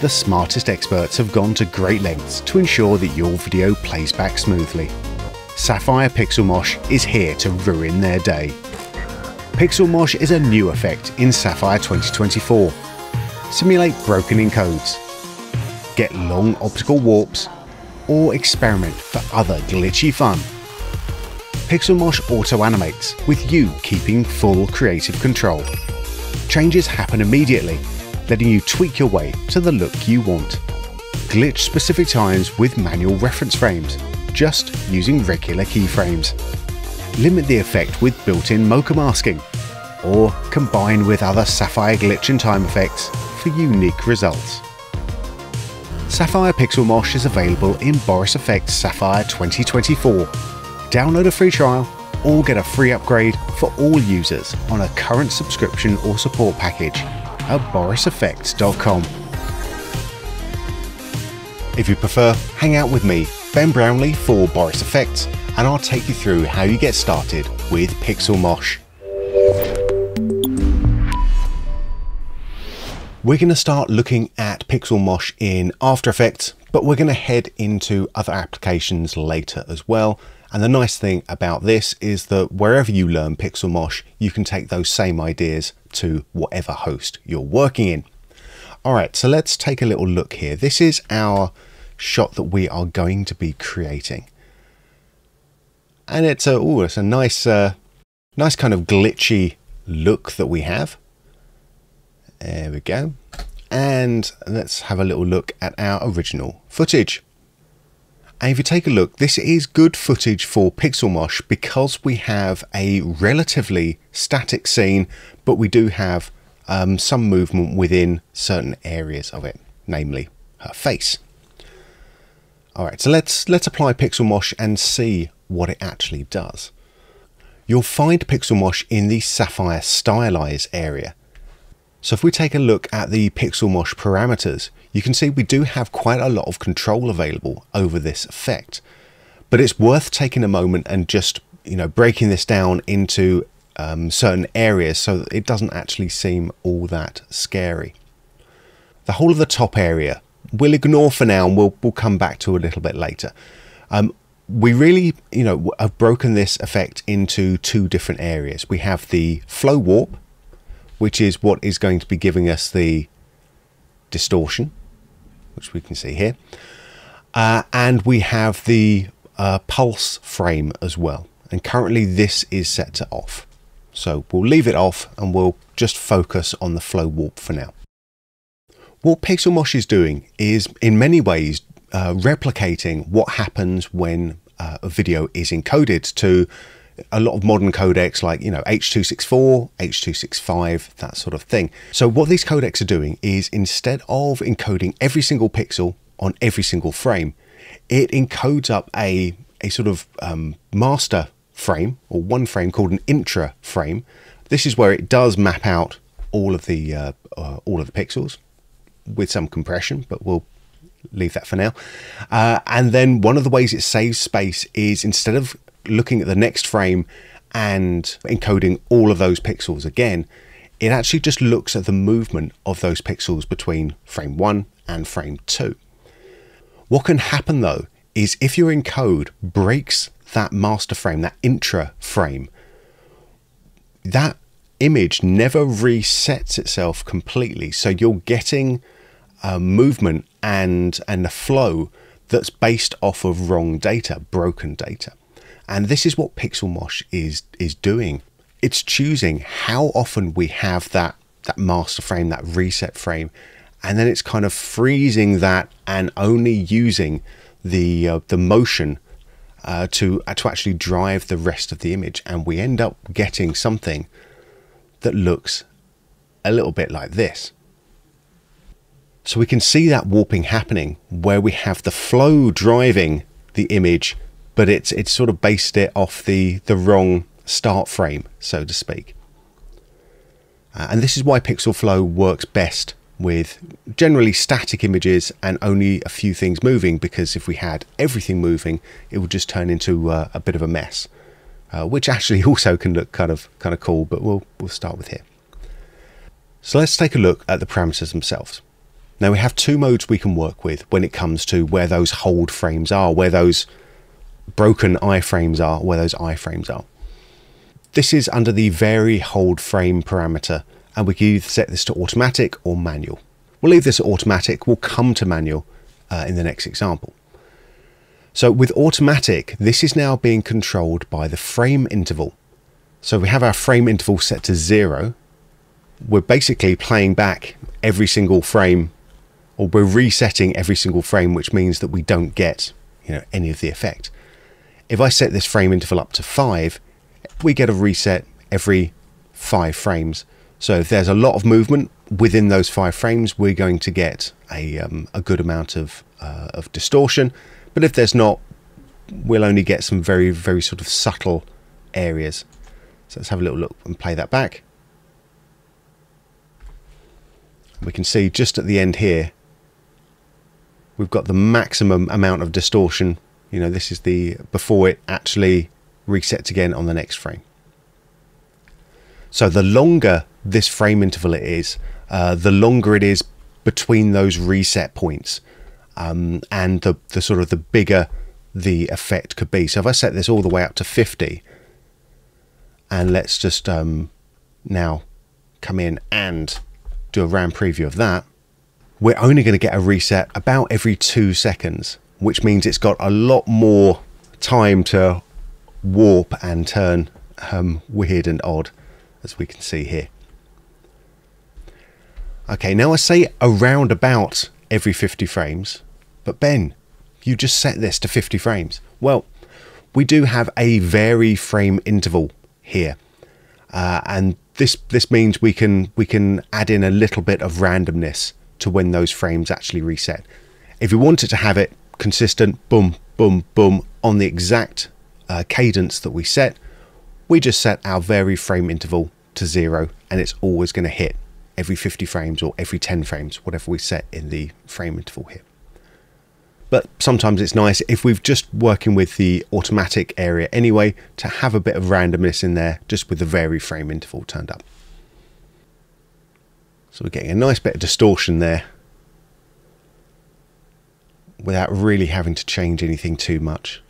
the smartest experts have gone to great lengths to ensure that your video plays back smoothly. Sapphire Pixel Mosh is here to ruin their day. Pixel Mosh is a new effect in Sapphire 2024. Simulate broken encodes, get long optical warps, or experiment for other glitchy fun. Pixel Mosh auto animates, with you keeping full creative control. Changes happen immediately, letting you tweak your way to the look you want. Glitch specific times with manual reference frames, just using regular keyframes. Limit the effect with built-in Mocha masking, or combine with other Sapphire glitch and time effects for unique results. Sapphire Pixel Mosh is available in Boris FX Sapphire 2024. Download a free trial or get a free upgrade for all users on a current subscription or support package at boriseffects.com. If you prefer, hang out with me, Ben Brownlee for Boris Effects, and I'll take you through how you get started with Pixel Mosh. We're going to start looking at Pixel Mosh in After Effects, but we're going to head into other applications later as well. And the nice thing about this is that wherever you learn Pixel Mosh, you can take those same ideas to whatever host you're working in. All right, so let's take a little look here. This is our shot that we are going to be creating. And it's a, ooh, it's a nice, uh, nice kind of glitchy look that we have. There we go. And let's have a little look at our original footage. And if you take a look, this is good footage for Pixel Mosh because we have a relatively static scene, but we do have um, some movement within certain areas of it, namely her face. All right, so let's let's apply Pixel Mosh and see what it actually does. You'll find Pixel Mosh in the Sapphire Stylize area. So if we take a look at the Pixel Mosh parameters, you can see we do have quite a lot of control available over this effect. But it's worth taking a moment and just, you know, breaking this down into um, certain areas so that it doesn't actually seem all that scary. The whole of the top area we'll ignore for now and we'll, we'll come back to a little bit later. Um, we really, you know, have broken this effect into two different areas. We have the flow warp, which is what is going to be giving us the distortion, which we can see here. Uh, and we have the uh, pulse frame as well. And currently this is set to off. So we'll leave it off and we'll just focus on the flow warp for now. What Pixel Mosh is doing is in many ways uh, replicating what happens when uh, a video is encoded to a lot of modern codecs like you know H264, H265, that sort of thing. So what these codecs are doing is instead of encoding every single pixel on every single frame, it encodes up a a sort of um, master frame or one frame called an intra frame. This is where it does map out all of the uh, uh, all of the pixels with some compression, but we'll leave that for now. Uh, and then one of the ways it saves space is instead of looking at the next frame and encoding all of those pixels again, it actually just looks at the movement of those pixels between frame 1 and frame 2. What can happen though is if your encode breaks that master frame, that intra frame, that image never resets itself completely. So you're getting a movement and and a flow that's based off of wrong data, broken data. And this is what Pixel Mosh is is doing. It's choosing how often we have that that master frame, that reset frame, and then it's kind of freezing that and only using the uh, the motion uh, to uh, to actually drive the rest of the image, and we end up getting something that looks a little bit like this. So we can see that warping happening where we have the flow driving the image but it's it's sort of based it off the the wrong start frame, so to speak. Uh, and this is why Pixel Flow works best with generally static images and only a few things moving because if we had everything moving it would just turn into uh, a bit of a mess uh, which actually also can look kind of kind of cool but we'll we'll start with here so let's take a look at the parameters themselves Now we have two modes we can work with when it comes to where those hold frames are, where those broken iframes are, where those iframes are. This is under the vary hold frame parameter and we can either set this to automatic or manual. We'll leave this automatic, we'll come to manual uh, in the next example. So with automatic, this is now being controlled by the frame interval. So we have our frame interval set to zero. We're basically playing back every single frame or we're resetting every single frame, which means that we don't get you know, any of the effect. If I set this frame interval up to five, we get a reset every five frames. So if there's a lot of movement within those five frames, we're going to get a, um, a good amount of, uh, of distortion. But if there's not, we'll only get some very, very sort of subtle areas. So let's have a little look and play that back. We can see just at the end here, we've got the maximum amount of distortion. You know, this is the before it actually resets again on the next frame. So the longer this frame interval it is, uh, the longer it is between those reset points um, and the, the sort of the bigger the effect could be. So if I set this all the way up to 50 and let's just um, now come in and do a RAM preview of that, we're only going to get a reset about every two seconds, which means it's got a lot more time to warp and turn um, weird and odd, as we can see here. Okay, now I say around about every 50 frames, but Ben, you just set this to 50 frames. Well, we do have a vary frame interval here. Uh, and this this means we can we can add in a little bit of randomness to when those frames actually reset. If we wanted to have it consistent, boom, boom, boom, on the exact uh, cadence that we set, we just set our vary frame interval to zero and it's always going to hit every 50 frames or every 10 frames, whatever we set in the frame interval here. But sometimes it's nice if we've just working with the automatic area anyway to have a bit of randomness in there just with the vary frame interval turned up. So we're getting a nice bit of distortion there without really having to change anything too much.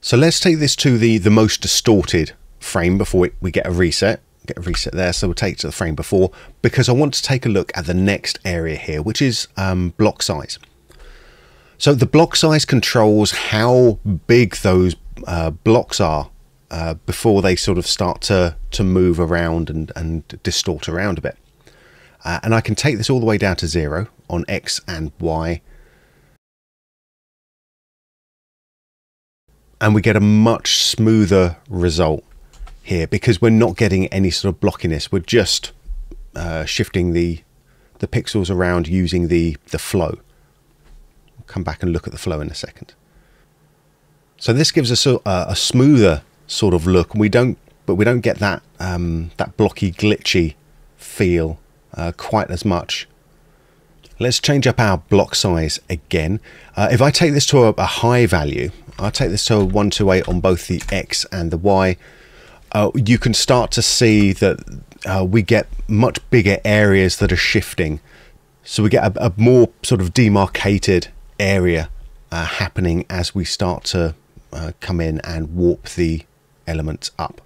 So let's take this to the, the most distorted frame before we, get a reset. Get a reset there, so we'll take to the frame before because I want to take a look at the next area here, which is um, block size. So the block size controls how big those uh, blocks are uh, before they sort of start to, to move around and, and distort around a bit. Uh, and I can take this all the way down to zero on X and Y. And we get a much smoother result here because we're not getting any sort of blockiness. We're just uh, shifting the, the pixels around using the, the flow We'll come back and look at the flow in a second. So this gives us a, a smoother sort of look. We don't, but we don't get that um, that blocky, glitchy feel uh, quite as much. Let's change up our block size again. Uh, if I take this to a, a, high value, I'll take this to a 128 on both the X and the Y, uh, you can start to see that uh, we get much bigger areas that are shifting. So we get a, a more sort of demarcated area uh, happening as we start to uh, come in and warp the elements up.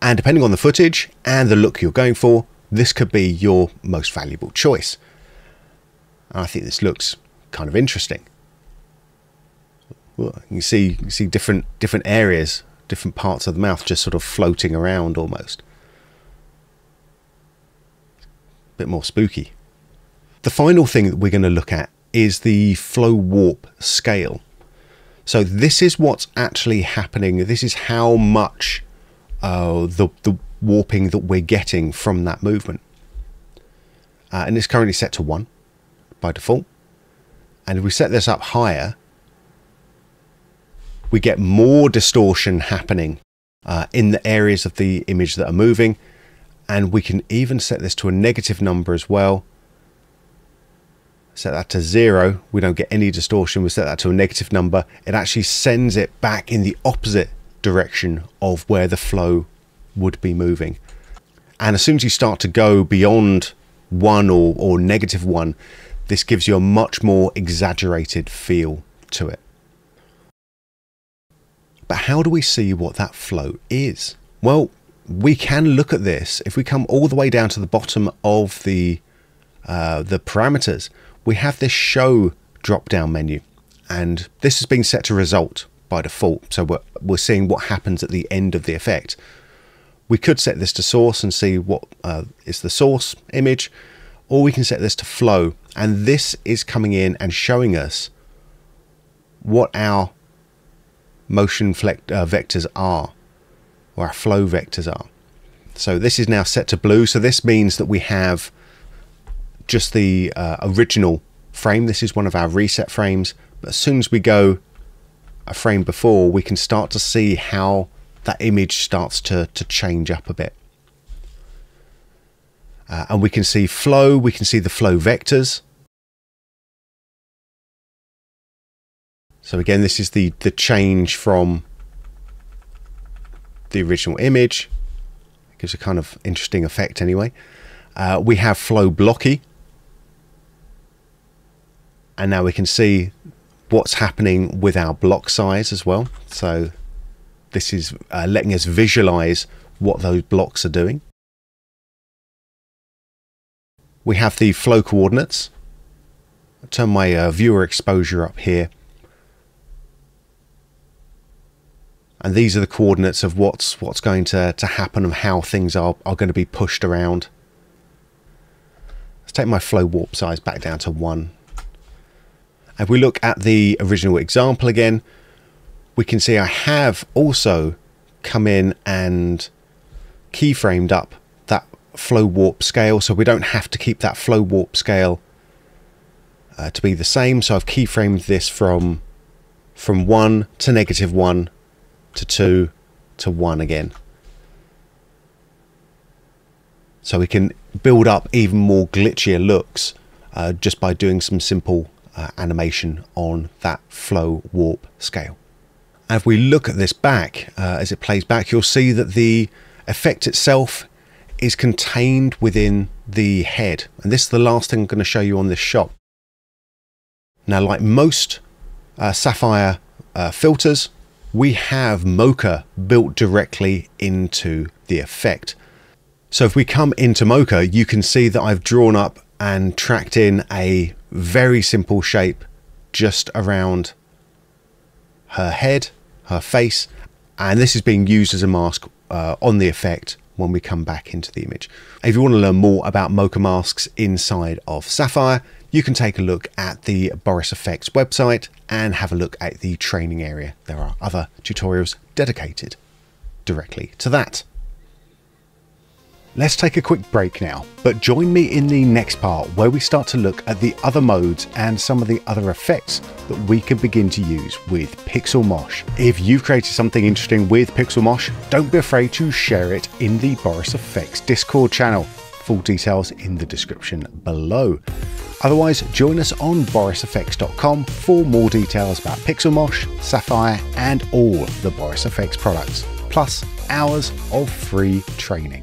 And depending on the footage and the look you're going for, this could be your most valuable choice. I think this looks kind of interesting. Well, you see, you see different different areas, different parts of the mouth just sort of floating around almost. A bit more spooky. The final thing that we're going to look at is the flow warp scale. So this is what's actually happening. This is how much uh, the, the warping that we're getting from that movement. Uh, and it's currently set to 1 by default. And if we set this up higher, we get more distortion happening uh, in the areas of the image that are moving. And we can even set this to a negative number as well set that to zero, we don't get any distortion. We set that to a negative number. It actually sends it back in the opposite direction of where the flow would be moving. And as soon as you start to go beyond one or, or negative one, this gives you a much more exaggerated feel to it. But how do we see what that flow is? Well, we can look at this if we come all the way down to the bottom of the uh, the parameters. We have this show drop down menu, and this has been set to result by default. So we're, we're seeing what happens at the end of the effect. We could set this to source and see what uh, is the source image, or we can set this to flow, and this is coming in and showing us what our motion uh, vectors are, or our flow vectors are. So this is now set to blue. So this means that we have just the uh, original frame. This is one of our reset frames. But as soon as we go a frame before, we can start to see how that image starts to, to change up a bit. Uh, and we can see flow, we can see the flow vectors. So again, this is the, the change from the original image. It gives a kind of interesting effect anyway. Uh, we have flow blocky. And now we can see what's happening with our block size as well. So this is uh, letting us visualize what those blocks are doing. We have the flow coordinates. I'll turn my uh, viewer exposure up here. And these are the coordinates of what's what's going to, to happen and how things are, are going to be pushed around. Let's take my flow warp size back down to 1 if we look at the original example again, we can see I have also come in and keyframed up flow warp scale so we don't have to keep that flow warp scale uh, to be the same. So I've keyframed this from from 1 to negative 1 to 2 to 1 again. So we can build up even more glitchier looks uh, just by doing some simple uh, animation on that flow warp scale. And if we look at this back, uh, as it plays back, you'll see that the effect itself is contained within the head. And this is the last thing I'm going to show you on this shot. Now, like most uh, Sapphire uh, filters, we have Mocha built directly into the effect. So if we come into Mocha, you can see that I've drawn up and tracked in a very simple shape just around her head, her face, and this is being used as a mask uh, on the effect when we come back into the image. If you want to learn more about Mocha masks inside of Sapphire, you can take a look at the Boris Effects website and have a look at the training area. There are other tutorials dedicated directly to that. Let's take a quick break now, but join me in the next part where we start to look at the other modes and some of the other effects that we can begin to use with Pixel Mosh. If you've created something interesting with Pixel Mosh, don't be afraid to share it in the Boris Effects Discord channel. Full details in the description below. Otherwise, join us on borisfx.com for more details about Pixel Mosh, Sapphire, and all the Boris Effects products, plus hours of free training.